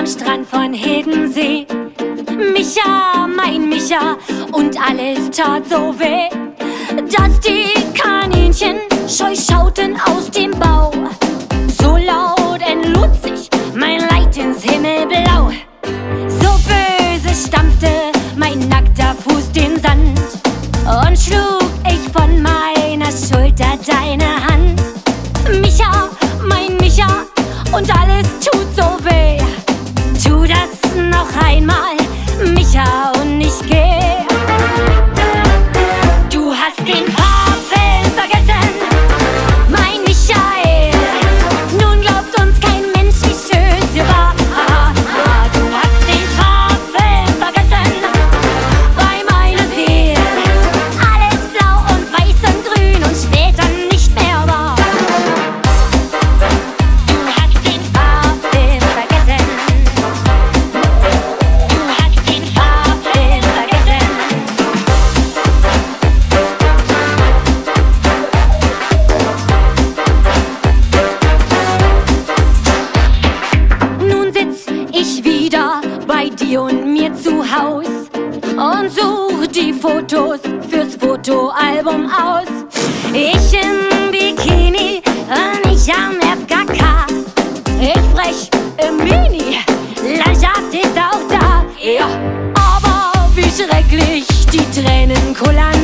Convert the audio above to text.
am Strand von Hiddensee. Micha, mein Micha, und alles tat so weh, dass die Kaninchen scheu schauten aus dem Bau. So laut entlud sich mein Leid ins Himmelblau. So böse stampfte mein nackter Fuß den Sand und schlug ich von meiner Schulter deine Hand. Micha, mein Micha, und alles tut Haus und such die Fotos fürs Fotoalbum aus. Ich im Bikini und ich am FKK. Ich frech im Mini, Landschaft ist auch da. Ja, aber wie schrecklich die Tränen kullern